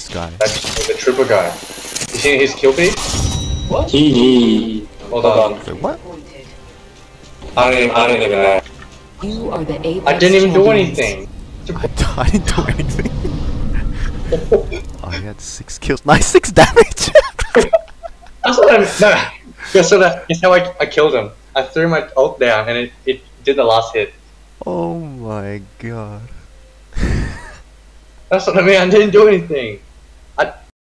This guy. That's the triple guy. You seen his kill feed? GG. Hold on. Wait, what? I don't even, I don't even know. You are the Apex I didn't even do anything. anything. I didn't do anything. Oh, I had six kills. Nice six damage. That's what I'm. No. So what? that is how I, I killed him. I threw my ult down and it, it did the last hit. oh my god. That's what I mean. I didn't do anything.